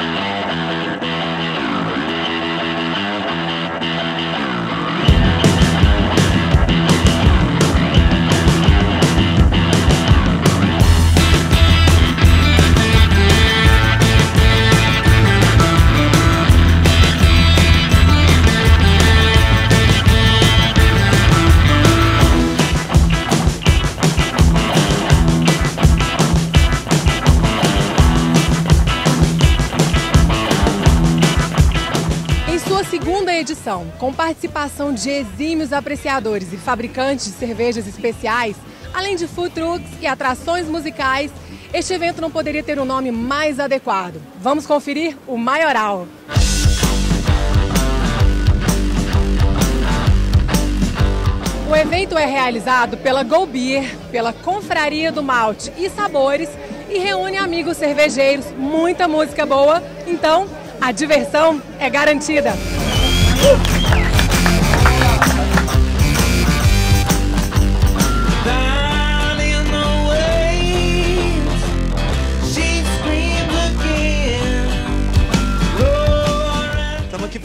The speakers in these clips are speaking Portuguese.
Em segunda edição, com participação de exímios apreciadores e fabricantes de cervejas especiais, além de food trucks e atrações musicais, este evento não poderia ter um nome mais adequado. Vamos conferir o Maioral. O evento é realizado pela Go Beer, pela Confraria do Malte e Sabores e reúne amigos cervejeiros, muita música boa. Então, a diversão é garantida.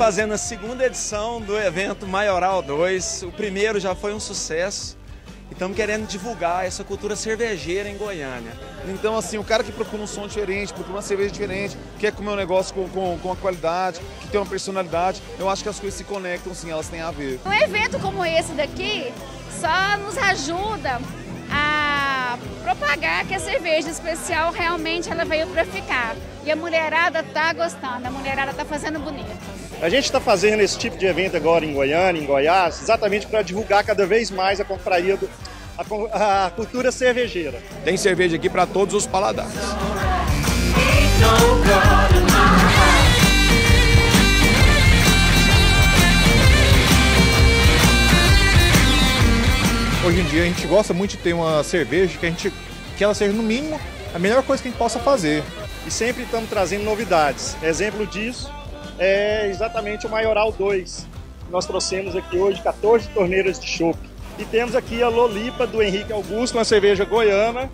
Fazendo a segunda edição do evento Maioral 2. O primeiro já foi um sucesso. E estamos querendo divulgar essa cultura cervejeira em Goiânia. Então, assim, o cara que procura um som diferente, procura uma cerveja diferente, quer comer um negócio com, com, com a qualidade, que tem uma personalidade, eu acho que as coisas se conectam, sim, elas têm a ver. Um evento como esse daqui só nos ajuda a propagar que a cerveja especial realmente ela veio para ficar. E a mulherada tá gostando, a mulherada tá fazendo bonito. A gente está fazendo esse tipo de evento agora em Goiânia, em Goiás, exatamente para divulgar cada vez mais a confraria, do, a, a cultura cervejeira. Tem cerveja aqui para todos os paladares. Hoje em dia a gente gosta muito de ter uma cerveja que a gente que ela seja no mínimo a melhor coisa que a gente possa fazer. E sempre estamos trazendo novidades. Exemplo disso é exatamente o Maioral 2. Nós trouxemos aqui hoje 14 torneiras de chopp. E temos aqui a Lolipa do Henrique Augusto, uma cerveja goiana,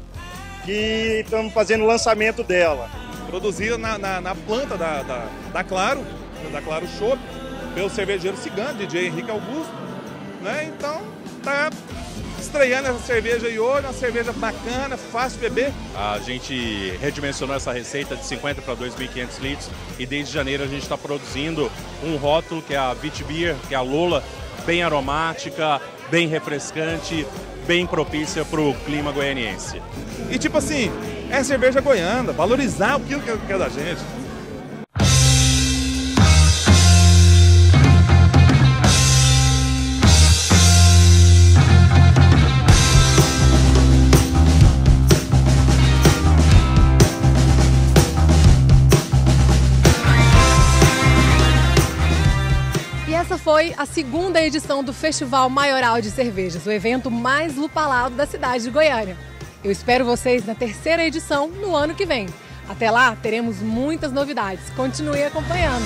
que estamos fazendo o lançamento dela. produzida na, na, na planta da, da, da Claro, da Claro Shop, pelo cervejeiro cigano, DJ Henrique Augusto. Né? Então, tá estreando essa cerveja aí hoje, uma cerveja bacana, fácil de beber. A gente redimensionou essa receita de 50 para 2.500 litros e desde janeiro a gente está produzindo um rótulo que é a Vit Beer, que é a Lula, bem aromática, bem refrescante, bem propícia para o clima goianiense. E tipo assim, é cerveja goiana, valorizar aquilo que é da gente. Essa foi a segunda edição do Festival Maioral de Cervejas, o evento mais lupalado da cidade de Goiânia. Eu espero vocês na terceira edição no ano que vem. Até lá, teremos muitas novidades. Continue acompanhando.